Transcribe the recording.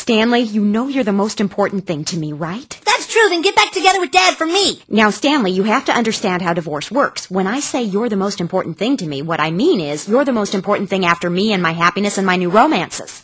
Stanley, you know you're the most important thing to me, right? That's true, then get back together with Dad for me. Now, Stanley, you have to understand how divorce works. When I say you're the most important thing to me, what I mean is you're the most important thing after me and my happiness and my new romances.